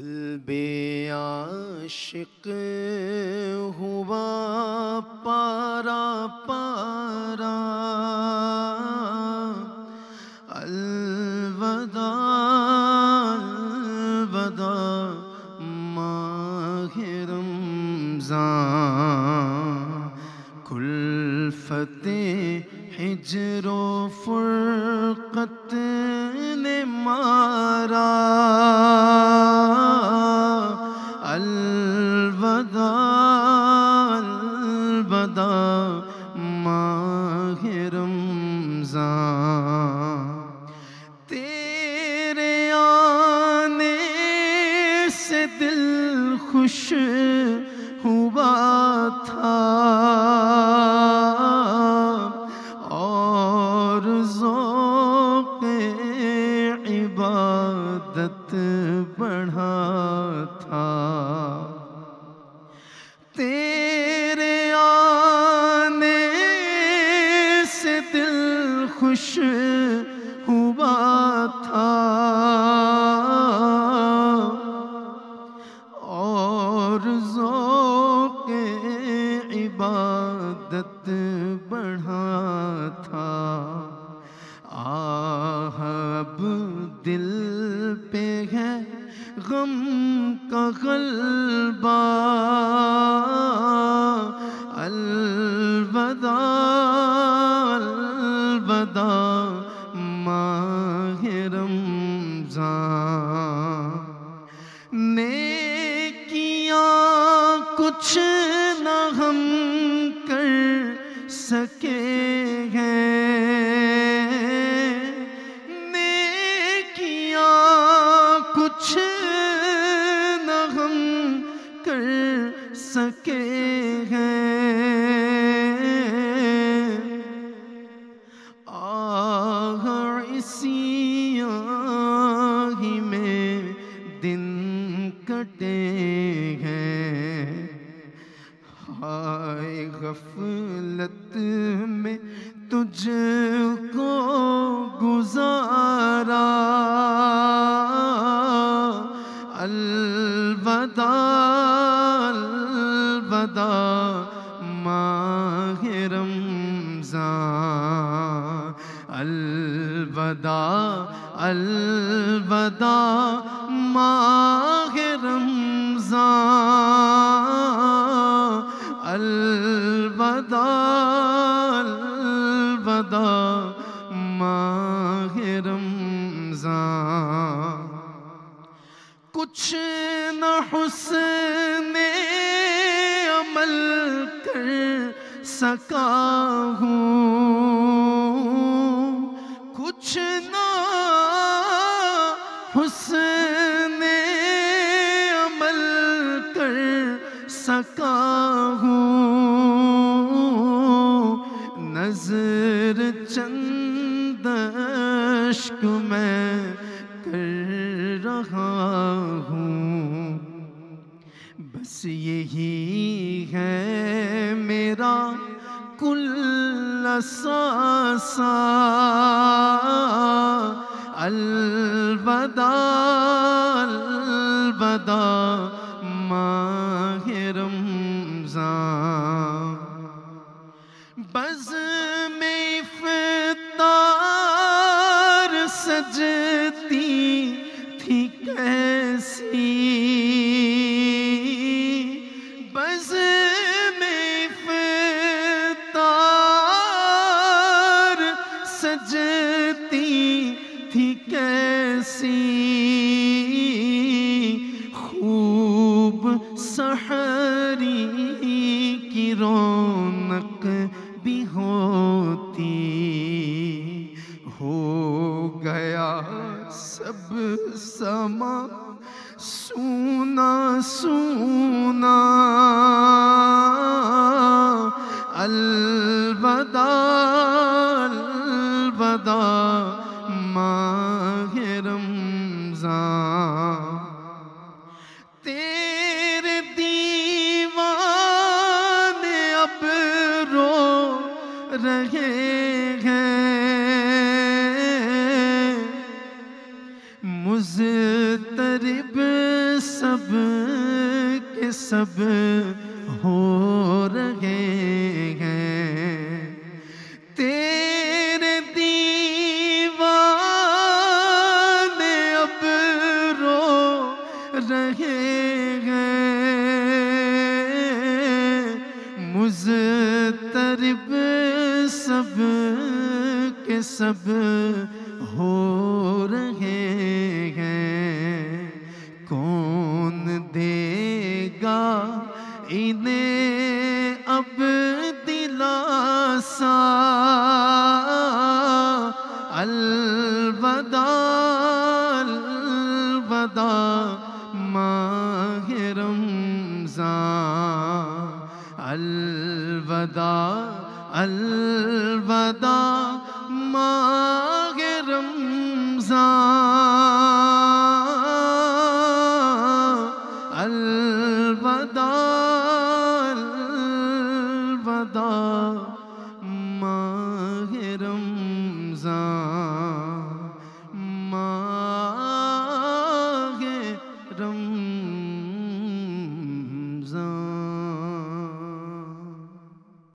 कल्बे आशिक हुआ पारा पारा। अलवदा अलवदा माहिरम रमज़ान। हिजरो फुरकत ने मारा। अलवदा अलवदा, माह रमज़ान। तेरे आने से दिल खुश हुआ था। बढ़ा था। तेरे अलवदा अलवदा माह रमज़ान। नेकियाँ कुछ न हम कर सके हैं। नेकियाँ कुछ इसी ही में दिन कटे हैं। हाय गफलत में तुझको गुजारा। अलवदा अलवदा, माह रमज़ान। अलवदा अलवदा, माह रमज़ान अलवदा अलवदा, माह रमज़ान कुछ न हुस्न अमल कर सका हूँ। कुछ न अमल कर सका हूँ। नज़र चंद अश्क मैं कर रहा हूँ। बस यही है मेरा कुल सासा अलवदा अलवदा माह रमज़ान बज़ थी कैसी? तेरे दीवान अब रो रहे हैं। सब के सब सब के सब हो रहे हैं। कौन देगा इन्हें अब दिलासा? अलबदा अलवदा, माह अल सदा मागे रमजा अलवदा अलवदा मागे रमजा